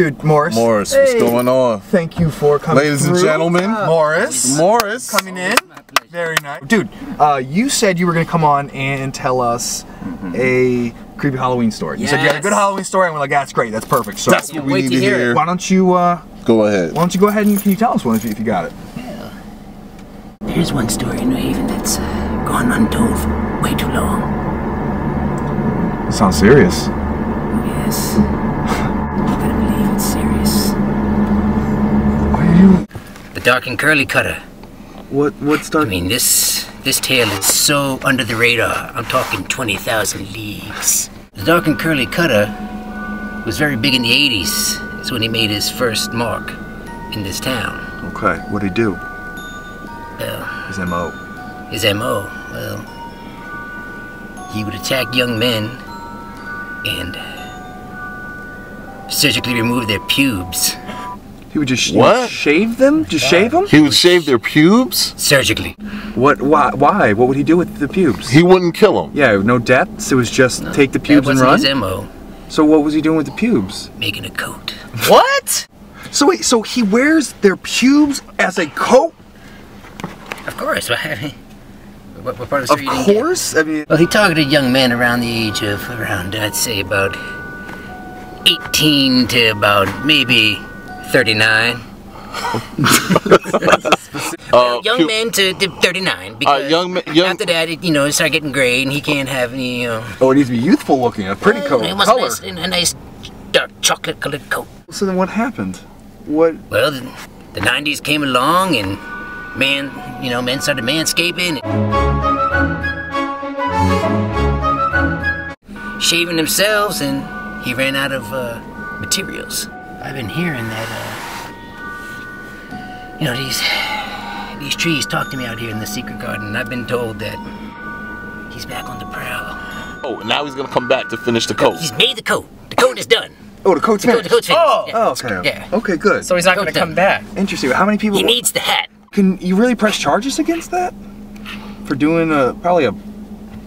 Dude, Morris. Morris, what's going on? Thank you for coming Ladies and through. gentlemen, Morris. Morris. Coming in. Very nice. Dude, uh, you said you were going to come on and tell us a creepy Halloween story. You said you had a good Halloween story, and we're like, yeah, that's great. That's perfect. So, That's what we wait need to to hear hear. why don't you, uh, Go ahead. why don't you go ahead and can you tell us one if you, if you got it? Here's one story in New Haven that's uh, gone untold for way too long. It sounds serious. Yes. Dark and Curly Cutter. What? What's I mean, this this tale is so under the radar. I'm talking 20,000 leagues. The Dark and Curly Cutter was very big in the 80s. It's when he made his first mark in this town. Okay. What did he do? Well, His mo. his MO, well, he would attack young men and surgically remove their pubes. He would just What? shave them? Just shave them? He would shave their pubes. Surgically. What? Why? Why? What would he do with the pubes? He wouldn't kill them. yeah, no deaths. It was just take the pubes and wasn't run. his MO. So what was he doing with the pubes? Making a coat. What? So wait, so he wears their pubes as a coat? Of course. what, what part of the Of story get? course. I mean, Well, he targeted young men around the age of around, I'd say, about 18 to about maybe 39. Uh, young pu- men to, to 39. Because young men- young- after that, it, you know, it started getting gray and he can't have any, you know. oh, it needs to be youthful looking, a pretty coat, It was color. nice, a nice dark chocolate colored coat. So then what happened? What? Well, the, the 90s came along and man, you know, men started manscaping. Shaving themselves and he ran out of uh, materials. I've been hearing that, uh, you know, these, these trees talk to me out here in the secret garden and I've been told that he's back on the prowl. Oh, now he's gonna come back to finish the coat. He's made the coat. The coat is done. Oh, the coat's The, coat, the finished. coat's finished. Oh. Yeah, Oh, it's- okay. Yeah. Okay, good. So he's not going to come back. Interesting. How many people? He needs the hat. Can you really press charges against that? For doing a probably a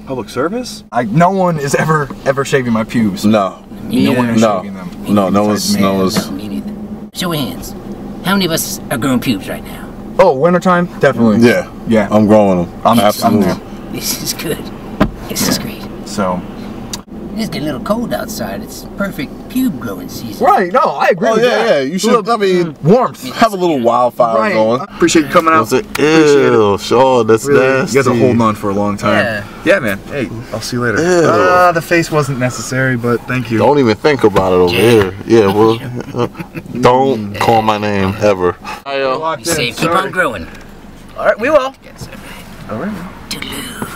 public service? I no one is ever ever shaving my pubes. No, Me No one is no, shaving them. no, no one's, no one's. No, me neither. Show of hands. How many of us are growing pubes right now? Oh, wintertime? Definitely. Yeah, Yeah. I'm growing them. I'm- I'm Absolutely. This is good. This is great. So. It's getting a little cold outside. It's perfect pube growing season. Right. No, I agree. Oh with yeah, that. yeah. You should. I mean, warmth. have a little wildfire Right. going. Appreciate you coming out. Was it? Appreciate it. Ew, sure, that's Really, nasty. you guys are holding on for a long time. Yeah. Yeah, man. Hey, I'll see you later. Ew. Ah, the face wasn't necessary, but thank you. Don't even think about it over Yeah. here. Yeah, well, uh, don't call my name ever. I, uh, Be safe. Keep on growing. All right, we will. Yes, sir. All right. Toodaloo.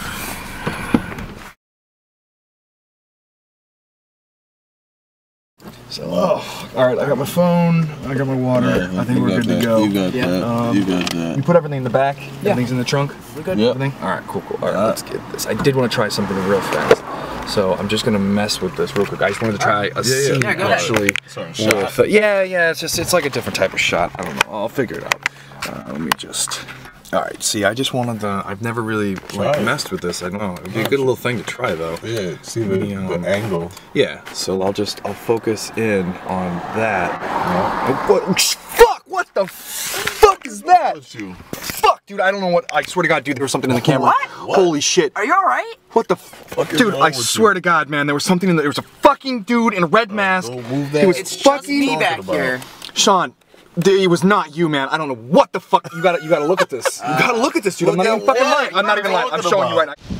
So, oh, all right. I got my phone. I got my water. I think we're good to go. You got that. Um, you got that. You put everything in the back. Everything's in the trunk. We good? Yep. Everything. All right. Cool. Cool. All right. Let's get this. I did want to try something real fast. So I'm just gonna mess with this real quick. I just wanted to try a scene Yeah, actually. Sorry, shot. yeah, yeah. It's just it's like a different type of shot. I don't know. I'll figure it out. Uh, let me just. All right. See, I just wanted to. I've never really like messed with this. I don't know. It'd be a good little thing to try though. Yeah, see the, The, um, the angle. Yeah. So I'll just I'll focus in on that. Oh, what? Fuck! What the fuck is that? Fuck, dude! I don't know what. I swear to God, dude, there was something in the camera. What? Holy shit! Are you all right? What the Fuck dude? I swear you? to God, man, there was something in the, there was a fucking dude in a red mask. Don't move He that. was It's just fucking me back here. Sean. Th- It was not you, man. I don't know what the fuck. You gotta, you gotta look at this. You gotta look at this, dude. I'm not even fucking lying. I'm not even lying. I'm showing you right now.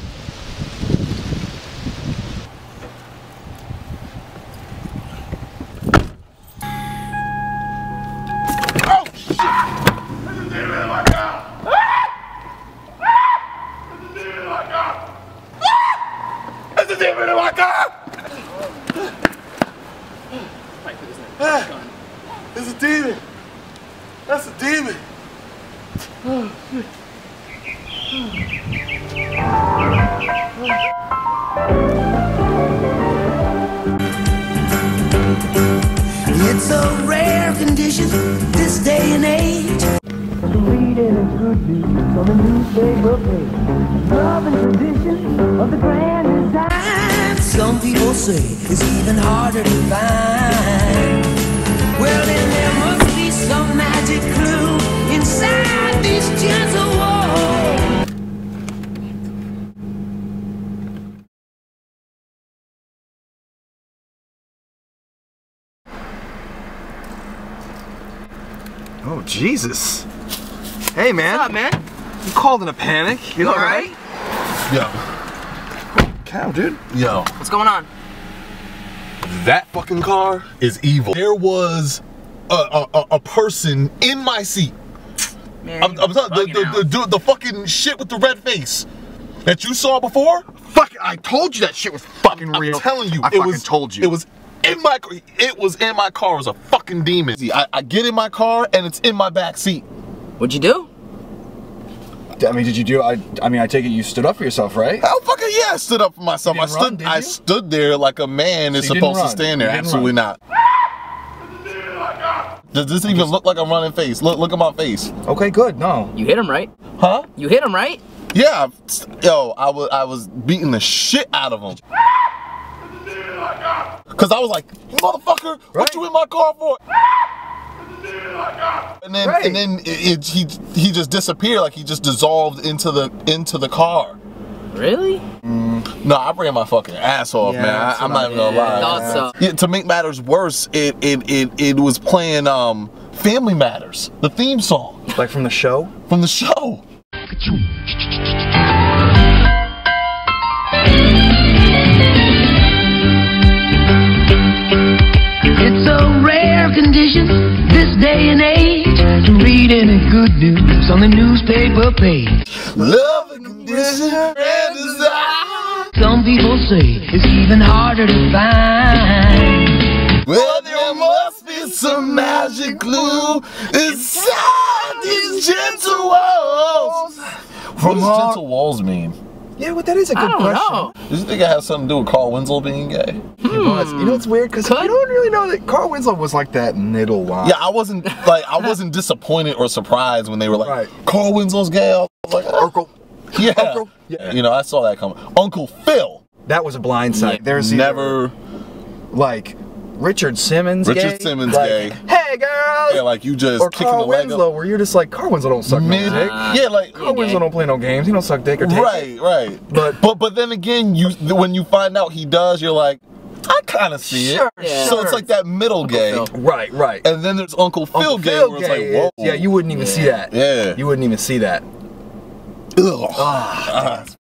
That's a demon. It's a rare condition this day and age. Reading is good news on the newspaper page. Love and tradition of the grand design. Some people say it's even harder to find. Magic clue inside these gentle walls. Oh Jesus. Hey man. What's up, man? You called in a panic. You all right? Yo, Cow, dude. yo, What's going on? that fucking car is evil. There was a, a, a- a person in my seat. Man, I'm, you I'm telling bugging the, the, the, the fucking shit with the red face that you saw before. Fuck! I told you that shit was fucking real. I'm telling you, I it fucking was. told you. It was in my. It was in my car. It was a fucking demon. See, I, I get in my car and it's in my back seat. What'd you do? I mean, did you do? I. I mean, I take it you stood up for yourself, right? Hell fucking yeah! I stood up for myself. You I didn't stood. run, did I stood there like a man is So you didn't supposed to stand there. Absolutely run. not. Does this even look like I'm running face? Look, look at my face. Okay, good. No. You hit him, right? Huh? You hit him, right? Yeah. I've- Yo, I was I was beating the shit out of him. Cause I was like, motherfucker, what you in my car for? And then Right. and then it, it, he he just disappeared, like he just dissolved into the into the car. Really? No, I ran my fucking ass off, Yeah, man. I, I'm not I- even gonna lie. I thought so. Yeah, to make matters worse, it it, it it was playing um Family Matters, the theme song Like from the show. from the show. It's a rare condition this day and age to read any good news on the newspaper page. Love and condition and desire. Some people say it's even harder to find. Well, there must be some magic glue inside these gentle walls. What does all- gentle walls mean? Yeah, well, that is a good I don't question. know. Does you think it has something to do with Carl Winslow being gay? It was. You know what's weird? Because I don't really know that Carl Winslow was like that middle Little While. Yeah, I wasn't like I wasn't disappointed or surprised when they were like, Right. Carl Winslow's gay. I was like, oh, Urkel. yeah. Uncle. Yeah. You know, I saw that coming. Uncle Phil That was a blind side. There's either, never. like Richard Simmons. Richard gay, Simmons like, gay. Hey girls. Yeah, like you just or kicking Carl the leg Winslow, up. where you're just like Carl Winslow don't suck Mid, no dick. yeah, like Carl gay. Winslow don't play no games. He don't suck dick or take right, right. But- but but then again, you when you find out he does, you're like, I kind of see Sure, it. Yeah. So it's like that middle gay, Phil. Right, right. and then there's Uncle Phil Uncle gay, Phil where it's gay like, whoa, Yeah, you wouldn't even see that. Yeah. You wouldn't even see that. Ugh. Ah,